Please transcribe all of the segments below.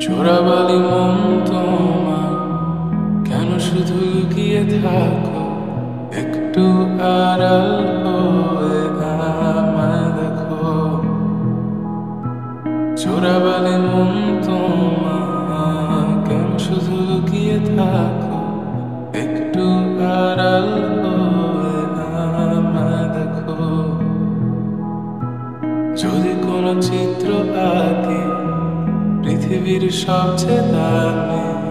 চোরাবালি মন তোমার, কেন শুধু লুকিয়ে থাকো? একটু আড়াল হয়ে আমায় দেখো। চোরাবালি মন তোমার, কেন শুধু লুকিয়ে থাকো? একটু আড়াল হয়ে আমায় দেখো। যদি কোনো চিত্র আঁকি পৃথিবীর সবচেয়ে দামি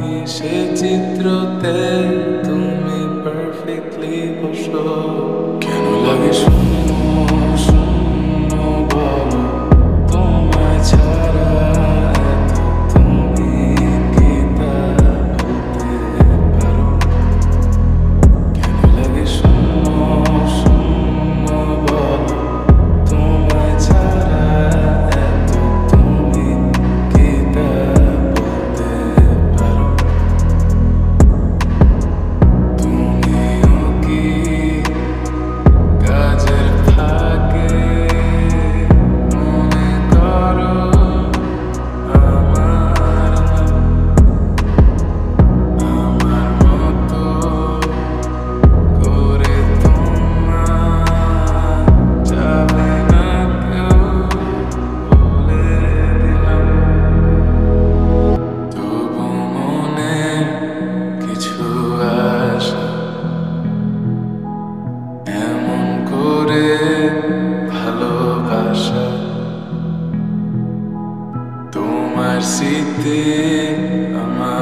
mersi te ama